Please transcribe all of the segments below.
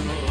tomorrow.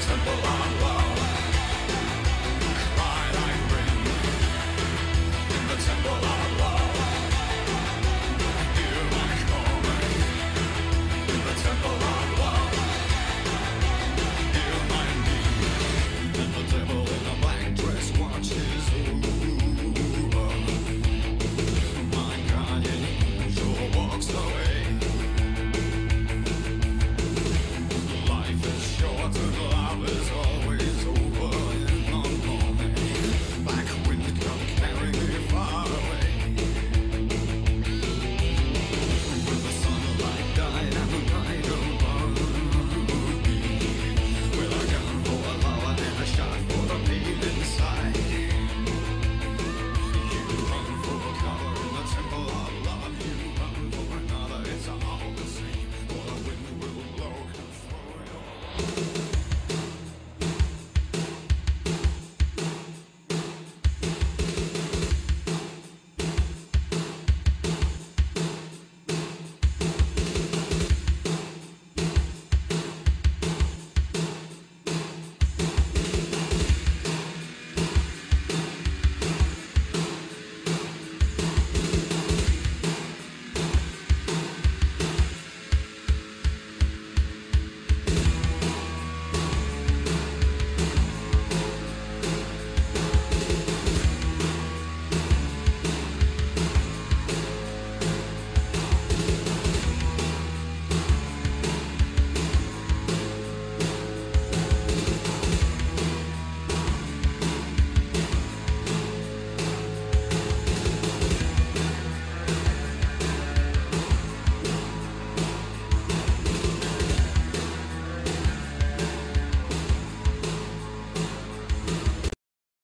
Temple